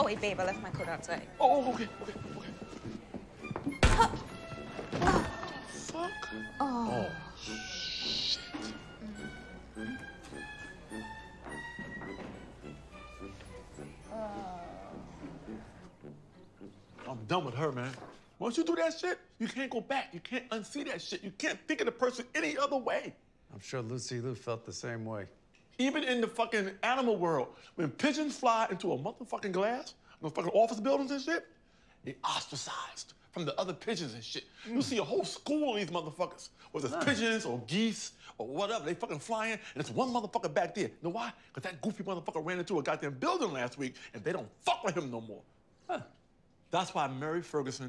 Oh, wait, babe, I left my coat outside. Oh, oh okay, okay, okay. oh Fuck. Oh. shit. I'm done with her, man. Once you do that shit, you can't go back. You can't unsee that shit. You can't think of the person any other way. I'm sure Lucy Lou felt the same way. Even in the fucking animal world, when pigeons fly into a motherfucking glass, those fucking office buildings and shit, they ostracized from the other pigeons and shit. You mm. see a whole school of these motherfuckers, whether it's pigeons or geese or whatever, they fucking flying, and it's one motherfucker back there. You know why? Because that goofy motherfucker ran into a goddamn building last week, and they don't fuck with him no more. Huh. That's why Mary Ferguson